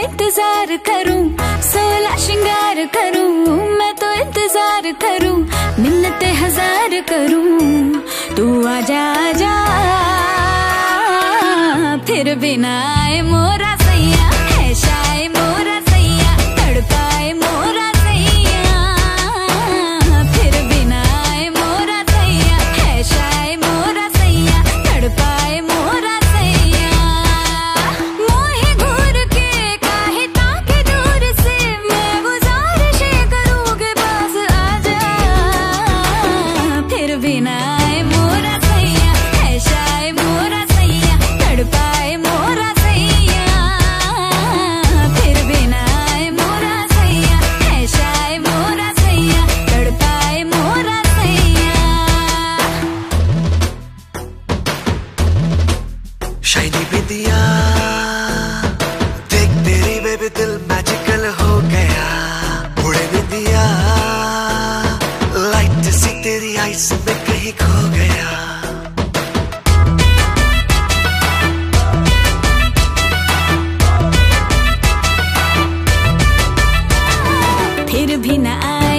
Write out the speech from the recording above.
इंतज़ार करूँ। सोलह श्रृंगार मैं तो इंतज़ार करूँ। मिन्नते हज़ार करूँ तू आजा आजा फिर बिना आए मोरा सैया। है मोरा सैया। तड़पाए मोरा सैया। फिर बिना आए मोरा सैया। है मोरा सैया। तड़पाए मोरा सैया। मोहे घूर के काहे ताके दूर से मैं गुजारिश करूँ के पास आजा फिर बिना शाइनी बिंदिया देख तेरी बेबी दिल मैजिकल हो गया उड़े बिंदिया लाइट सी तेरी आइस में कहीं खो गया फिर भी ना आ